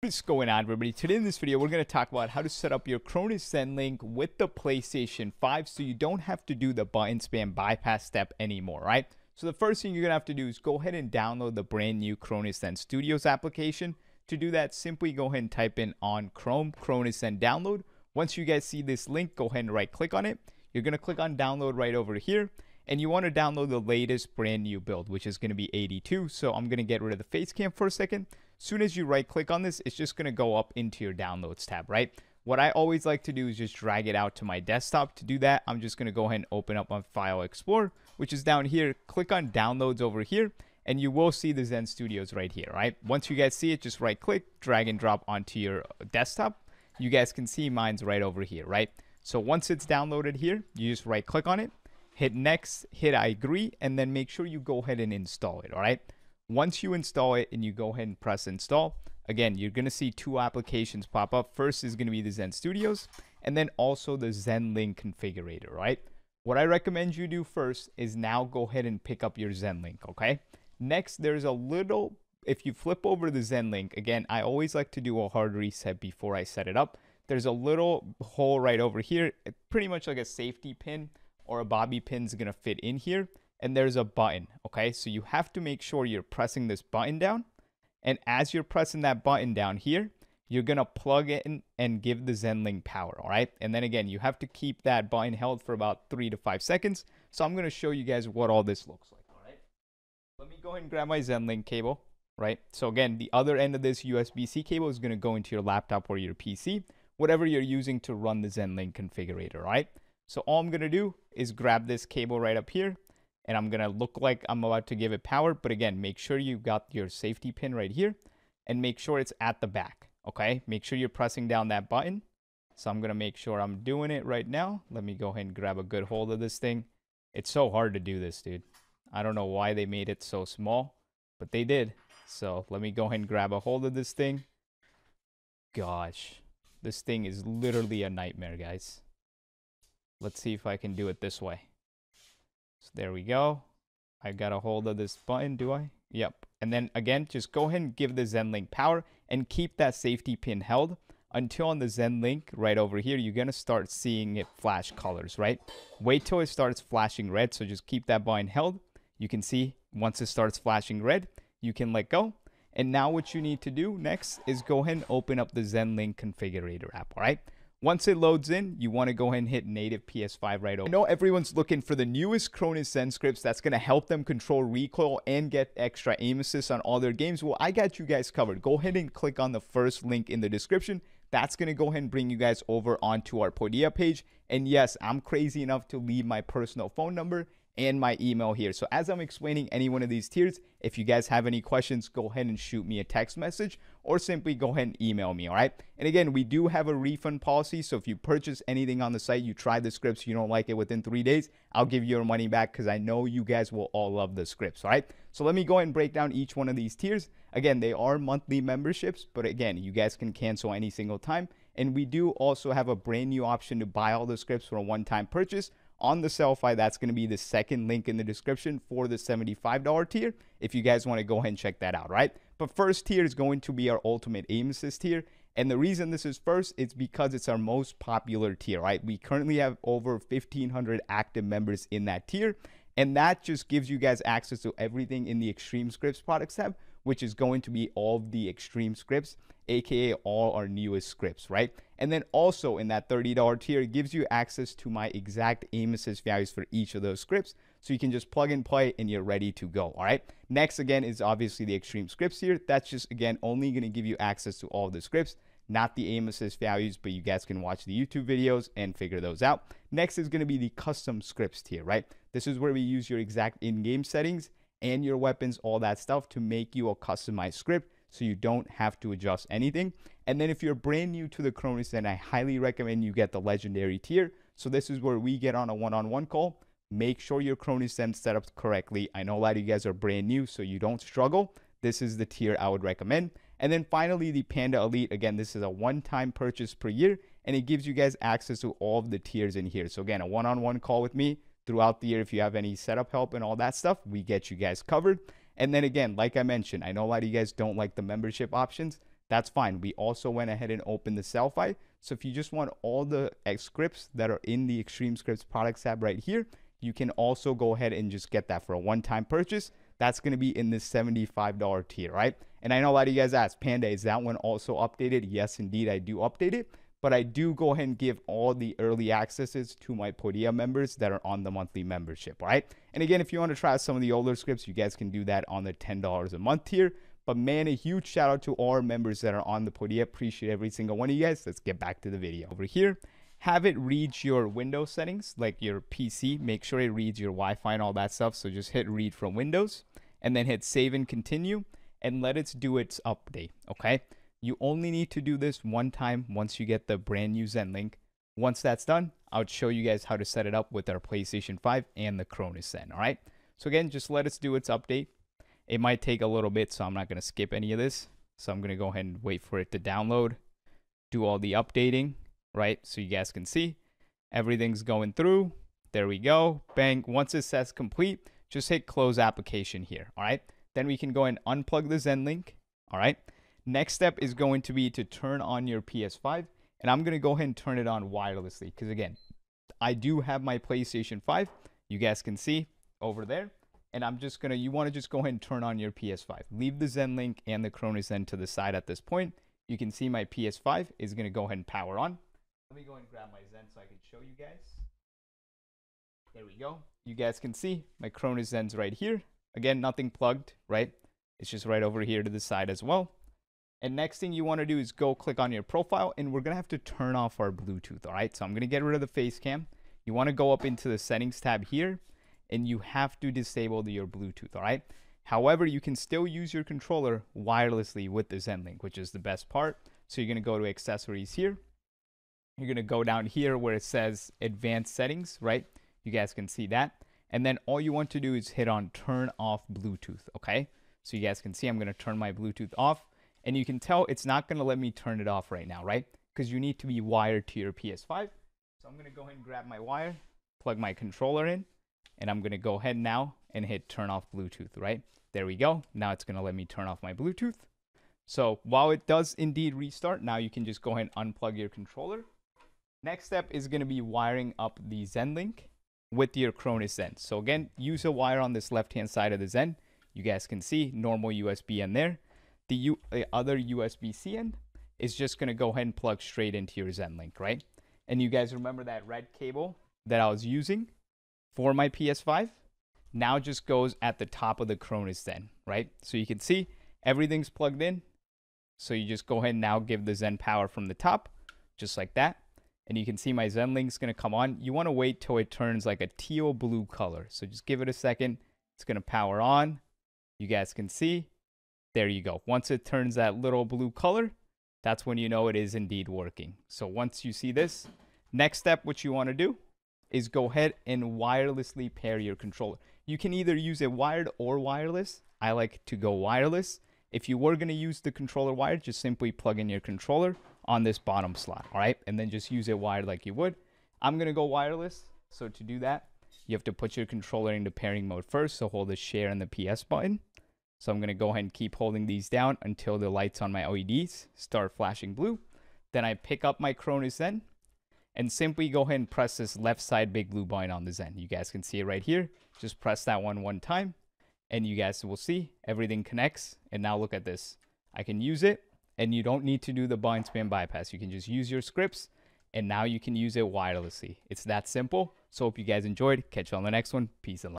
What is going on everybody? Today in this video we're going to talk about how to set up your Cronus Zen Link with the PlayStation 5 so you don't have to do the button spam bypass step anymore, right? So the first thing you're going to have to do is go ahead and download the brand new Cronus Zen Studios application. To do that, simply go ahead and type in on Chrome Cronus Zen download. Once you guys see this link, go ahead and right click on it. You're going to click on download right over here and you want to download the latest brand new build, which is going to be 82. So I'm going to get rid of the face cam for a second. Soon as you right click on this, it's just going to go up into your downloads tab, right? What I always like to do is just drag it out to my desktop. To do that, I'm just going to go ahead and open up my File Explorer, which is down here. Click on Downloads over here, and you will see the Zen Studios right here, right? Once you guys see it, just right click, drag and drop onto your desktop. You guys can see mine's right over here, right? So once it's downloaded here, you just right click on it, hit next, hit I agree, and then make sure you go ahead and install it, all right? Once you install it and you go ahead and press install, again, you're going to see two applications pop up. First is going to be the Zen Studios and then also the Zen Link configurator, right? What I recommend you do first is now go ahead and pick up your Zen Link, okay? Next, there's a little, if you flip over the Zen Link, again, I always like to do a hard reset before I set it up. There's a little hole right over here, pretty much like a safety pin or a bobby pin is to fit in here and there's a button, okay? So you have to make sure you're pressing this button down. And as you're pressing that button down here, you're gonna plug it in and give the ZenLink power, all right? And then again, you have to keep that button held for about three to five seconds. So I'm gonna show you guys what all this looks like, all right? Let me go ahead and grab my ZenLink cable, right? So again, the other end of this USB-C cable is gonna go into your laptop or your PC, whatever you're using to run the ZenLink configurator, right? So all I'm gonna do is grab this cable right up here, and I'm gonna look like I'm about to give it power. But again, make sure you got your safety pin right here and make sure it's at the back, okay? Make sure you're pressing down that button. So I'm gonna make sure I'm doing it right now. Let me go ahead and grab a good hold of this thing. It's so hard to do this, dude. I don't know why they made it so small, but they did. So let me go ahead and grab a hold of this thing. Gosh, this thing is literally a nightmare, guys. Let's see if I can do it this way. So there we go. I got a hold of this button, do I? Yep. And then again, just go ahead and give the ZenLink power and keep that safety pin held until on the ZenLink right over here, you're going to start seeing it flash colors, right? Wait till it starts flashing red. So just keep that button held. You can see once it starts flashing red, you can let go. And now what you need to do next is go ahead and open up the ZenLink configurator app, all right? Once it loads in, you want to go ahead and hit native PS5 right over. I know everyone's looking for the newest Cronus Zen scripts that's going to help them control recoil and get extra aim assist on all their games. Well, I got you guys covered. Go ahead and click on the first link in the description. That's going to go ahead and bring you guys over onto our Podia page. And yes, I'm crazy enough to leave my personal phone number and my email here. So as I'm explaining any one of these tiers, if you guys have any questions, go ahead and shoot me a text message or simply go ahead and email me, all right? And again, we do have a refund policy. So if you purchase anything on the site, you try the scripts, you don't like it within three days, I'll give you your money back because I know you guys will all love the scripts, all right? So let me go ahead and break down each one of these tiers. Again, they are monthly memberships, but again, you guys can cancel any single time. And we do also have a brand new option to buy all the scripts for a one-time purchase on the Sellfy. That's going to be the second link in the description for the $75 tier if you guys want to go ahead and check that out, right? But first tier is going to be our ultimate aim assist tier. And the reason this is first is because it's our most popular tier, right? We currently have over 1,500 active members in that tier. And that just gives you guys access to everything in the Extreme Scripts products tab, which is going to be all of the Extreme Scripts, aka all our newest scripts, right? And then also in that $30 tier, it gives you access to my exact aim assist values for each of those scripts. So you can just plug and play and you're ready to go. All right. Next, again, is obviously the extreme scripts here. That's just, again, only going to give you access to all the scripts, not the aim assist values, but you guys can watch the YouTube videos and figure those out. Next is going to be the custom scripts tier, right? This is where we use your exact in game settings and your weapons, all that stuff to make you a customized script so you don't have to adjust anything. And then if you're brand new to the Cronus, then I highly recommend you get the legendary tier. So this is where we get on a one-on-one call. Make sure your Cronus Zen set up correctly. I know a lot of you guys are brand new, so you don't struggle. This is the tier I would recommend. And then finally, the Panda Elite. Again, this is a one-time purchase per year, and it gives you guys access to all of the tiers in here. So again, a one-on-one -on -one call with me throughout the year. If you have any setup help and all that stuff, we get you guys covered. And then again, like I mentioned, I know a lot of you guys don't like the membership options. that's fine. We also went ahead and opened the Sellfy. So if you just want all the scripts that are in the Extreme Scripts products tab right here, you can also go ahead and just get that for a one-time purchase. That's going to be in this $75 tier, right? And I know a lot of you guys ask, Panda, is that one also updated? Yes, indeed, I do update it. But I do go ahead and give all the early accesses to my Podia members that are on the monthly membership, right? And again, if you want to try some of the older scripts, you guys can do that on the $10 a month tier. But man, a huge shout out to all our members that are on the Podia. Appreciate every single one of you guys. Let's get back to the video. Over here, have it read your Windows settings, like your PC. Make sure it reads your Wi-Fi and all that stuff. So just hit read from Windows and then hit save and continue and let it do its update, okay? You only need to do this one time once you get the brand new Zen link. Once that's done, I'll show you guys how to set it up with our PlayStation 5 and the Cronus Zen, all right? So again, just let us do its update. It might take a little bit, so I'm not going to skip any of this. So I'm going to go ahead and wait for it to download, do all the updating, right? So you guys can see everything's going through. There we go. Bang. Once it says complete, just hit close application here, all right? Then we can go and unplug the Zen link, all right? Next step is going to be to turn on your PS5, and I'm going to go ahead and turn it on wirelessly because, again, I do have my PlayStation 5. You guys can see over there. And I'm just going to, you want to just go ahead and turn on your PS5. Leave the Zen link and the Cronus Zen to the side at this point. You can see my PS5 is going to go ahead and power on. Let me go and grab my Zen so I can show you guys. There we go. You guys can see my Cronus Zen's right here. Again, nothing plugged, right? It's just right over here to the side as well. And next thing you want to do is go click on your profile and we're going to have to turn off our Bluetooth, all right? So I'm going to get rid of the face cam. You want to go up into the settings tab here and you have to disable the, your Bluetooth, all right? However, you can still use your controller wirelessly with the ZenLink, which is the best part. So you're going to go to accessories here. You're going to go down here where it says advanced settings, right? You guys can see that. And then all you want to do is hit on turn off Bluetooth, okay? So you guys can see I'm going to turn my Bluetooth off. And you can tell it's not going to let me turn it off right now, right? Because you need to be wired to your PS5. So I'm going to go ahead and grab my wire, plug my controller in, and I'm going to go ahead now and hit turn off Bluetooth, right? There we go. Now it's going to let me turn off my Bluetooth. So while it does indeed restart, now you can just go ahead and unplug your controller. Next step is going to be wiring up the ZenLink with your Cronus Zen. So again, use a wire on this left-hand side of the Zen. You guys can see normal USB in there. The, U the other USB-C end is just going to go ahead and plug straight into your ZenLink, right? And you guys remember that red cable that I was using for my PS5? Now just goes at the top of the Cronus Zen, right? So you can see everything's plugged in. So you just go ahead and now give the Zen power from the top, just like that and you can see my Zen link's going to come on. You want to wait till it turns like a teal blue color. So just give it a second. It's going to power on. You guys can see. There you go. Once it turns that little blue color, that's when you know it is indeed working. So once you see this, next step, what you want to do is go ahead and wirelessly pair your controller. You can either use it wired or wireless. I like to go wireless. If you were going to use the controller wired, just simply plug in your controller on this bottom slot, all right? And then just use it wired like you would. I'm gonna go wireless. So to do that, you have to put your controller into pairing mode first. So hold the share and the PS button. So I'm gonna go ahead and keep holding these down until the lights on my LEDs start flashing blue. Then I pick up my Cronus Zen and simply go ahead and press this left side big blue button on the Zen. You guys can see it right here. Just press that one one time and you guys will see everything connects. And now look at this. I can use it and you don't need to do the bind span bypass. You can just use your scripts and now you can use it wirelessly. It's that simple. So hope you guys enjoyed. Catch you on the next one. Peace and love.